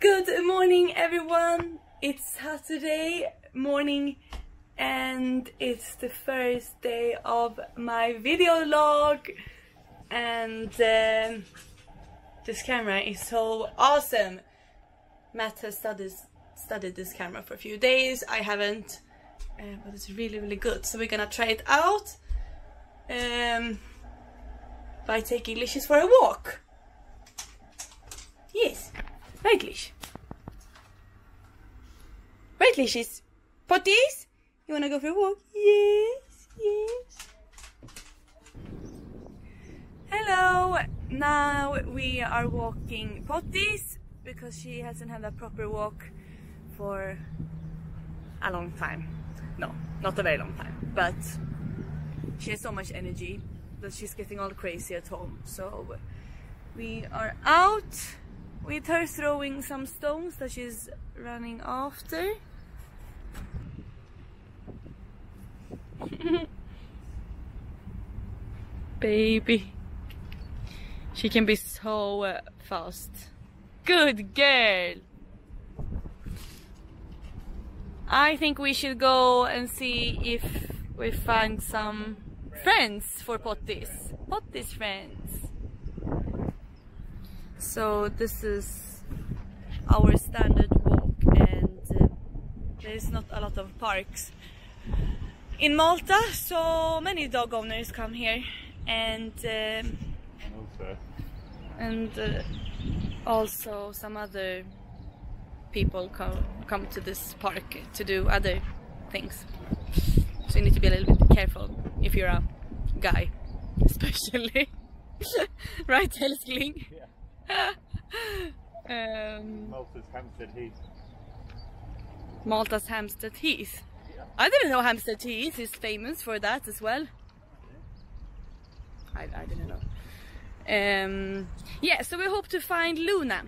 Good morning everyone! It's Saturday morning and it's the first day of my video log and um, this camera is so awesome! Matt has studied, studied this camera for a few days, I haven't, uh, but it's really really good so we're gonna try it out um, by taking Licious for a walk. Yes, Lish. Right, Licious? Potties? You wanna go for a walk? Yes, yes. Hello! Now we are walking Potties because she hasn't had a proper walk for a long time. No, not a very long time, but she has so much energy that she's getting all crazy at home. So we are out with her throwing some stones that she's running after. Baby. She can be so uh, fast. Good girl! I think we should go and see if we find some friends for Potties. Potties friends. So this is our standard walk and uh, there's not a lot of parks in Malta so many dog owners come here and um, and uh, also some other people come come to this park to do other things so you need to be a little bit careful if you're a guy especially right Älskling? Yeah. Um, Malta's Hampstead Heath. Malta's Hampstead Heath. Yeah. I didn't know Hampstead Heath is famous for that as well. I, I didn't know. Um, yeah, so we hope to find Luna.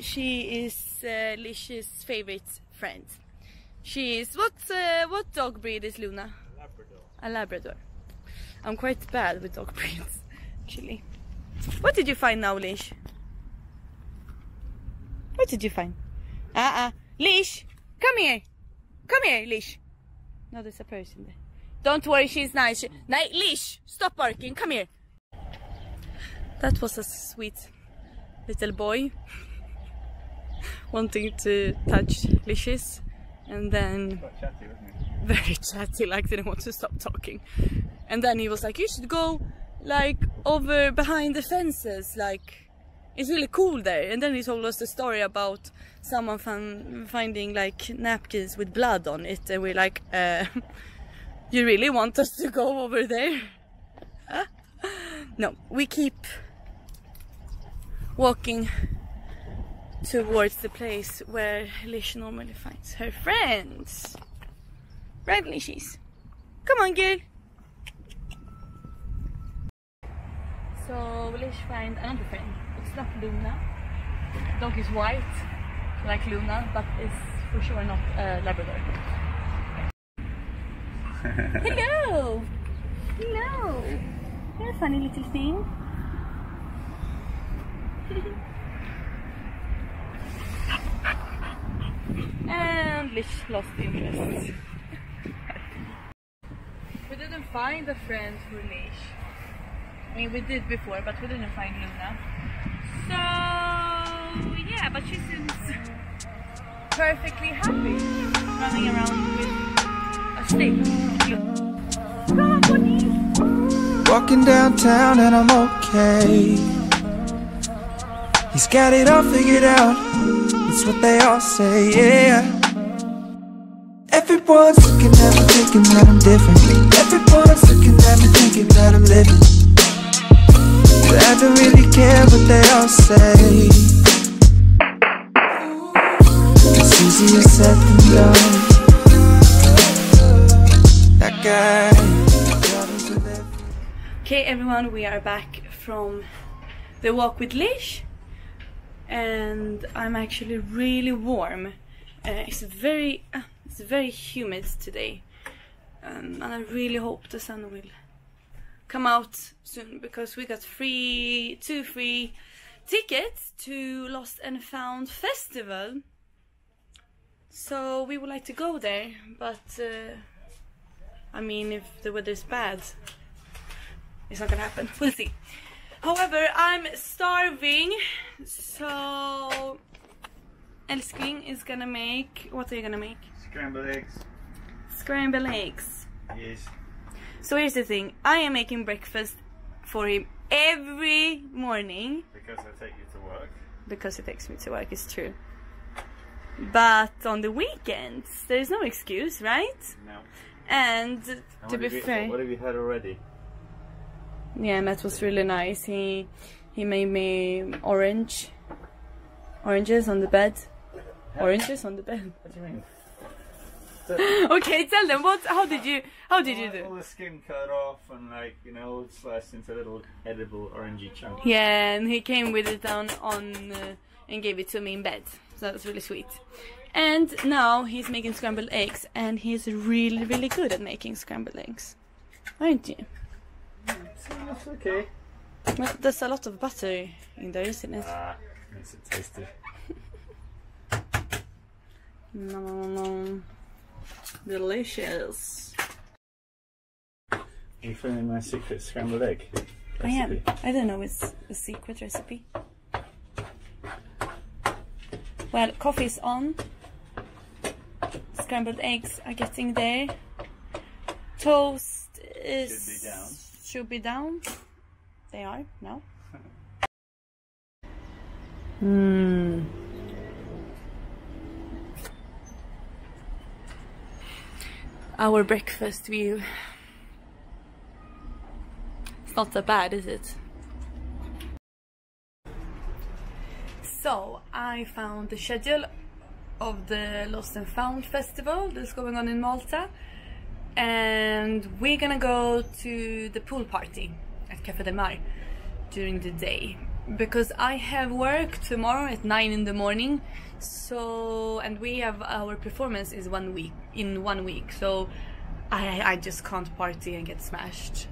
She is uh, Lish's favorite friend. She is what uh, what dog breed is Luna? A Labrador. A Labrador. I'm quite bad with dog breeds, actually. What did you find now, Lish? What did you find? Ah, ah. Uh-uh. Lish, come here. Come here, Lish. No, there's a person there. Don't worry, she's nice. She... No, Lish, stop barking. Come here. That was a sweet little boy wanting to touch Lish's and then Quite chatty, wasn't he? very chatty, like didn't want to stop talking. And then he was like, you should go like over behind the fences, like it's really cool there. And then he told us the story about someone fin finding like napkins with blood on it, and we're like, uh, you really want us to go over there? no, we keep walking towards the place where Lish normally finds her friends. Right, Lishies? Come on, girl. So Lish find another friend. It's not Luna. The dog is white, like Luna, but it's for sure not a Labrador. Hello! Hello! You're a funny little thing. and Lish lost interest. we didn't find a friend for Lish. I mean, we did before, but we didn't find Luna. So, yeah, but she seems perfectly happy running around with a stick. Walking downtown and I'm okay. He's got it all figured out. It's what they all say, yeah. Everyone's looking at me thinking that I'm different. Everyone's looking at me thinking that I'm living. Don't really care what they all say. It's easier said than done. That guy. Okay, everyone, we are back from the walk with Lish, and I'm actually really warm. Uh, it's very, uh, it's very humid today, um, and I really hope the sun will come out soon because we got free, two free tickets to Lost and Found Festival. So we would like to go there, but uh, I mean, if the weather is bad, it's not gonna happen. We'll see. However, I'm starving, so Älskling is gonna make. What are you gonna make? Scrambled eggs. Scrambled eggs. Yes. So here's the thing I am making breakfast for him every morning Because I take you to work. because he takes me to work, it's true. But on the weekends, there is no excuse, right? No. And And to be fair, What have you had already? yeah, Matt was really nice. He he made me orange oranges on the bed. Oranges on the bed. What do you mean? okay, tell them what. How did you? How did you do? all the skin cut off and like you know sliced into little edible orangey chunks. Yeah, and he came with it down on uh, and gave it to me in bed. So that was really sweet. And now he's making scrambled eggs, and he's really, really good at making scrambled eggs, aren't you? That's okay. Well, there's a lot of butter in there, isn't it? Ah, makes it tasty. No, no, no. Delicious. Are you filming my secret scrambled egg? I am. I don't know. It's a secret recipe. Well, coffee's on. Scrambled eggs are getting there. Toast is Should be down. Should be down. They are now. Hmm. Our breakfast view. It's not that bad, is it? So, I found the schedule of the Lost and Found festival that's going on in Malta. And we're gonna go to the pool party at Café del Mar during the day. Because I have work tomorrow at 9 in the morning. So, and we have our performance is one week, in one week. So, I, I just can't party and get smashed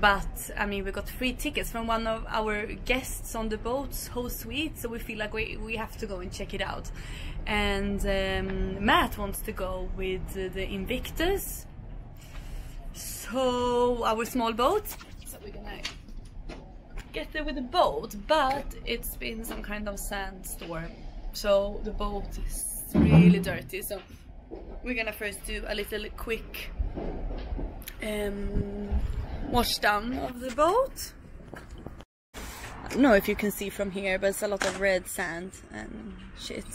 but I mean we got free tickets from one of our guests on the boat's whole suite so we feel like we, we have to go and check it out and um, Matt wants to go with the Invictus so our small boat so we're gonna get there with the boat but it's been some kind of sandstorm so the boat is really dirty so we're gonna first do a little quick um, wash down of the boat. I don't know if you can see from here, but it's a lot of red sand and shit.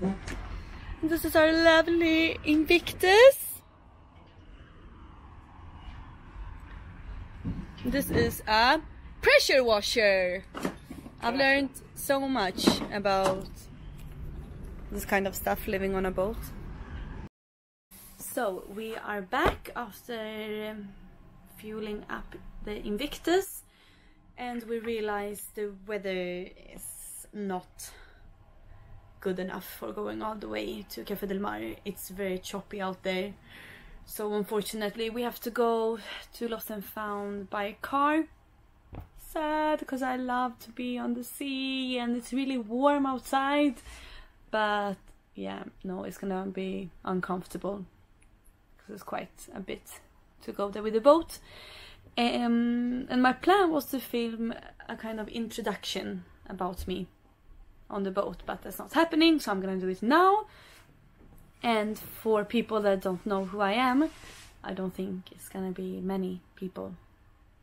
And this is our lovely Invictus. This is a pressure washer. I've learned so much about this kind of stuff living on a boat. So we are back after um, fueling up the Invictus and we realized the weather is not good enough for going all the way to Café del Mar. It's very choppy out there. So unfortunately we have to go to Lost and Found by car. Sad because I love to be on the sea and it's really warm outside. But yeah, no, it's gonna be uncomfortable because it's quite a bit to go there with the boat. Um, and my plan was to film a kind of introduction about me on the boat, but that's not happening, so I'm gonna do it now. And for people that don't know who I am, I don't think it's gonna be many people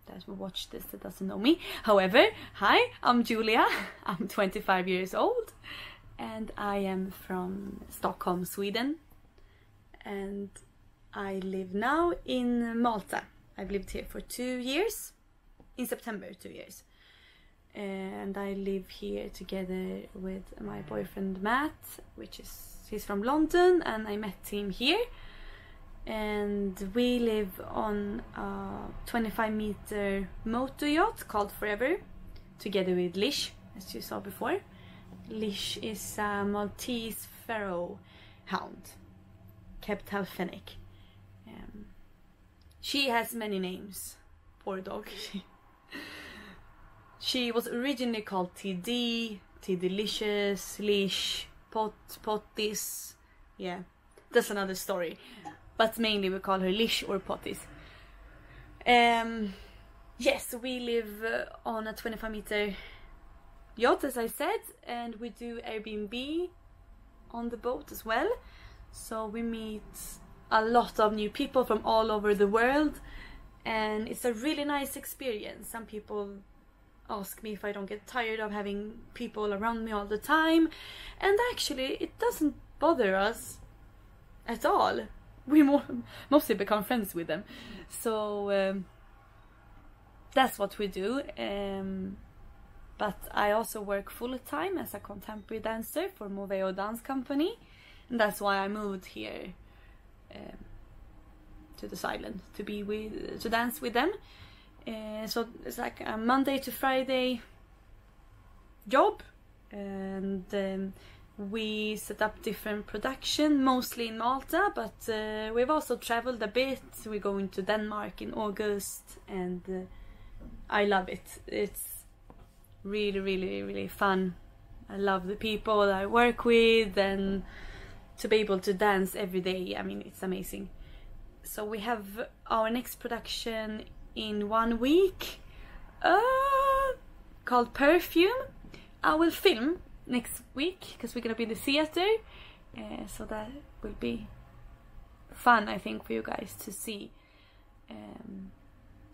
that will watch this that doesn't know me. However, hi, I'm Julia. I'm 25 years old, and I am from Stockholm, Sweden. And I live now in Malta. I've lived here for two years. In September, two years. And I live here together with my boyfriend Matt, which is he's from London, and I met him here. And we live on a 25 meter motor yacht called Forever, together with Lish, as you saw before. Lish is a Maltese Pharaoh hound, Kelb tal-Fenek. Um, she has many names. Poor dog. she was originally called TD, T Delicious, Leash, Pot, Pottis. Yeah, that's another story. But mainly we call her Lish or Pottis. Um, yes, we live uh, on a 25 meter yacht, as I said, and we do Airbnb on the boat as well. So we meet a lot of new people from all over the world, and it's a really nice experience. Some people ask me if I don't get tired of having people around me all the time, and actually, it doesn't bother us at all. We mo- mostly become friends with them, so um, that's what we do. Um, but I also work full time as a contemporary dancer for Moveo Dance Company, and that's why I moved here um, to this island to be with to dance with them. Uh, so it's like a Monday to Friday job, and um, we set up different production, mostly in Malta, but uh, we've also traveled a bit. We're going to Denmark in August, and uh, I love it. It's really, really, really fun. I love the people I work with, and to be able to dance every day. I mean, it's amazing. So we have our next production in one week, uh, called Perfume. I will film next week because we're gonna be in the theater, uh, so that will be fun, I think, for you guys to see. Um,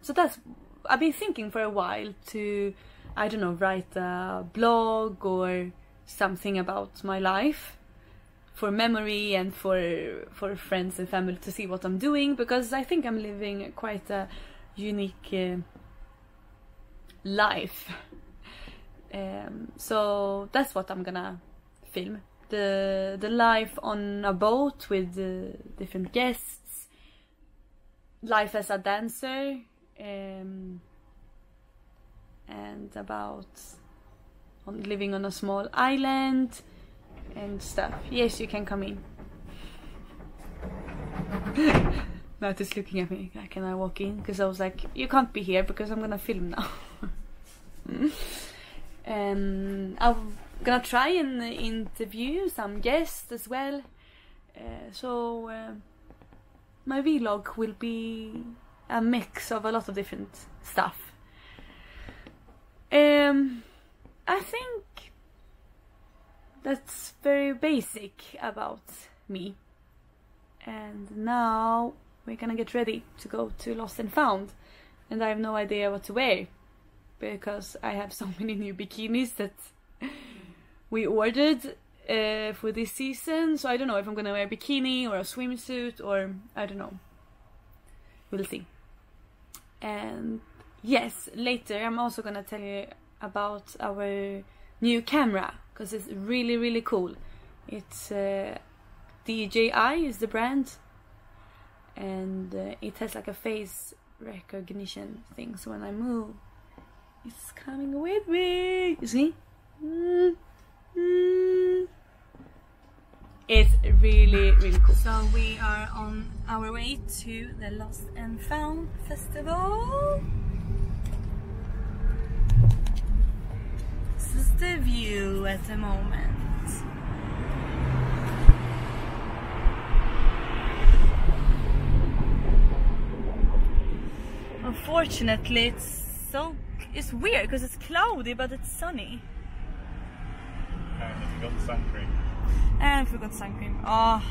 so that's I've been thinking for a while to I don't know write a blog or something about my life for memory and for for friends and family to see what I'm doing because I think I'm living quite a unique uh, life. Um, so that's what I'm gonna film the the life on a boat with uh, different guests, life as a dancer, um, and about on living on a small island and stuff. Yes, you can come in. Matt is looking at me. Can I walk in? Because I was like, you can't be here because I'm gonna film now. um, I'm gonna try and interview some guests as well. Uh, so uh, my vlog will be a mix of a lot of different stuff. Um, I think that's very basic about me. And now we're gonna get ready to go to Lost and Found. And I have no idea what to wear because I have so many new bikinis that we ordered uh, for this season. So I don't know if I'm gonna wear a bikini or a swimsuit or I don't know. We'll see. And yes, later I'm also gonna tell you about our new camera because it's really really cool. It's uh, DJI is the brand, and uh, it has like a face recognition thing. So when I move, it's coming with me. You see? Mm. It's really really cool. So we are on our way to the Lost and Found festival. This is the view at the moment. Unfortunately, it's so it's weird because it's cloudy but it's sunny. And if you got the sun cream. And I forgot sun cream. Oh,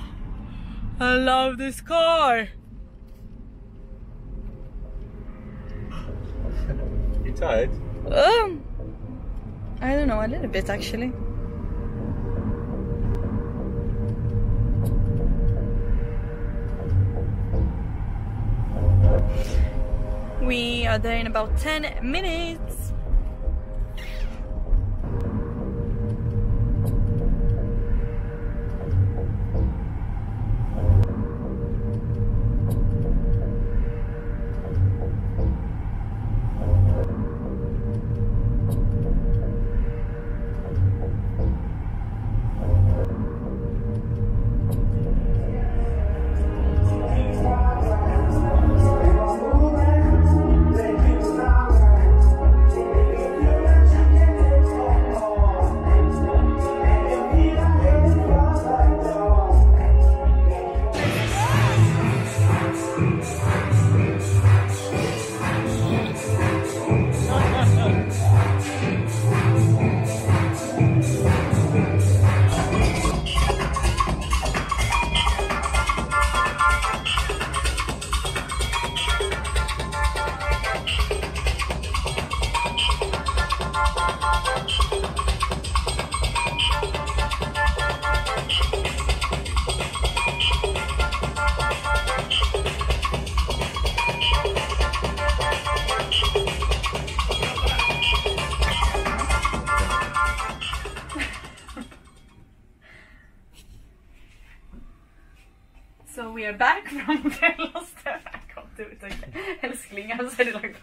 I love this car. You tired? Um, I don't know, a little bit actually. We are there in about 10 minutes.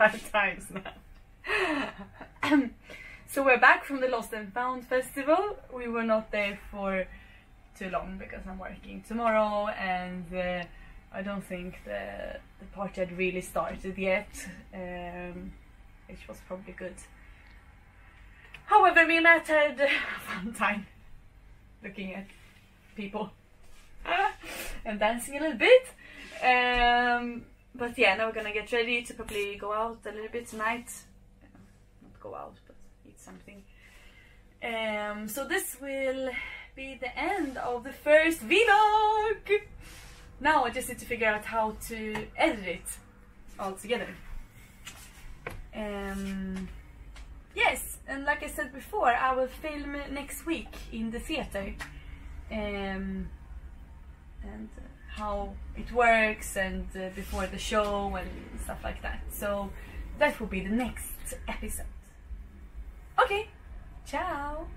Five times now. so we're back from the Lost and Found festival. We were not there for too long because I'm working tomorrow and uh, I don't think the, the party had really started yet, um, which was probably good. However, me and Matt had a fun time looking at people and dancing a little bit. Um, but yeah, now we're gonna get ready to probably go out a little bit tonight. Not go out, but eat something. Um, so this will be the end of the first vlog. Now I just need to figure out how to edit it all together. Um, yes, and like I said before, I will film next week in the theater. Um, and how it works and uh, before the show and stuff like that. So that will be the next episode. Okay, ciao!